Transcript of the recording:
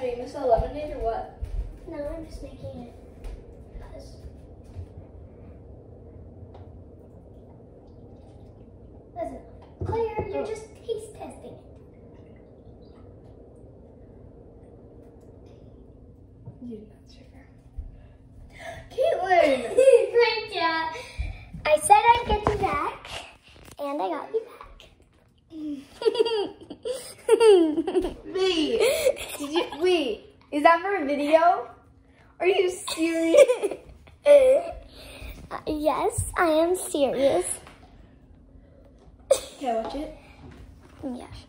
Are you miss a lemonade or what? no, I'm just making it. Cause listen, Claire, you're Oh. just taste testing it. You that's sugar. Caitlin! Great job. I said I'd get you back, and I got you back. Wait, did you, wait, is that for a video? Are you serious? Uh, yes, I am serious. Can I watch it? Yes.